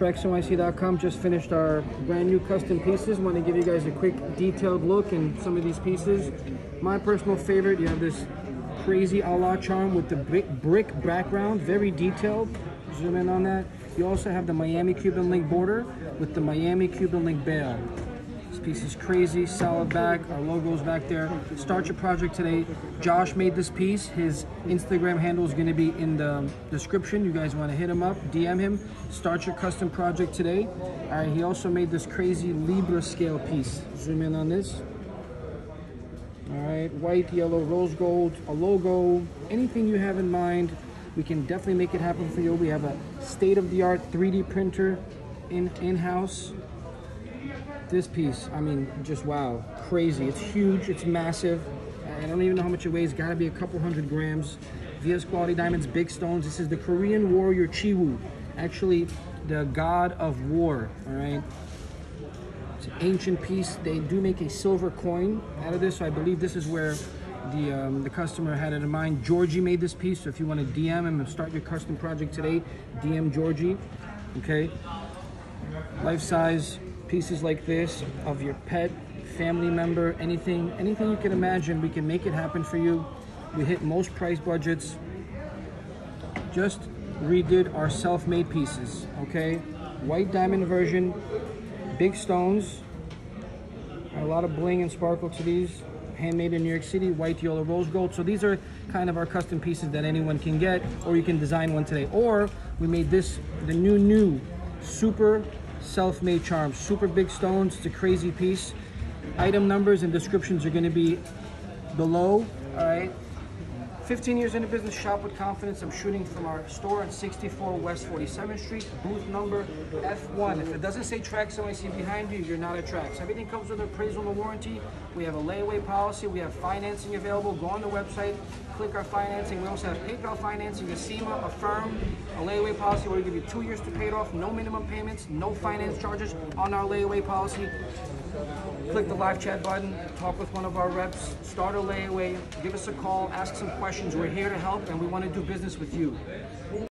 TraxNYC.com just finished our brand new custom pieces. Want to give you guys a quick detailed look in some of these pieces. My personal favorite, you have this crazy Allah charm with the brick, brick background, very detailed. Zoom in on that. You also have the Miami Cuban link border with the Miami Cuban link bail. This piece is crazy, solid back, our logo's back there. Start your project today. Josh made this piece. His Instagram handle is gonna be in the description. You guys wanna hit him up, DM him, start your custom project today. All right, he also made this crazy Libra scale piece. Zoom in on this. All right, white, yellow, rose gold, a logo, anything you have in mind, we can definitely make it happen for you. We have a state-of-the-art 3D printer in in-house this piece, I mean, just wow, crazy. It's huge, it's massive. I don't even know how much it weighs, gotta be a couple hundred grams. VS Quality Diamonds, big stones. This is the Korean warrior Chiwoo, actually the god of war, all right? It's an ancient piece. They do make a silver coin out of this, so I believe this is where the um, the customer had it in mind. Georgie made this piece, so if you want to DM him and start your custom project today, DM Georgie, okay? Life size pieces like this of your pet, family member, anything, anything you can imagine, we can make it happen for you. We hit most price budgets. Just redid our self-made pieces, okay? White diamond version, big stones, a lot of bling and sparkle to these. Handmade in New York City, white, yellow, rose gold. So these are kind of our custom pieces that anyone can get, or you can design one today. Or we made this, the new, new, super self-made charms. Super big stones, it's a crazy piece. Item numbers and descriptions are gonna be below, all right? 15 years in the business, shop with confidence. I'm shooting from our store on 64 West 47th Street, booth number F1. If it doesn't say Trax NYC behind you, you're not at Trax. Everything comes with an appraisal and warranty. We have a layaway policy. We have financing available. Go on the website, click our financing. We also have PayPal financing, Acima, Affirm, a firm a layaway policy where we give you two years to pay it off, no minimum payments, no finance charges on our layaway policy. Click the live chat button, talk with one of our reps, start a layaway, give us a call, ask some questions. We're here to help and we want to do business with you.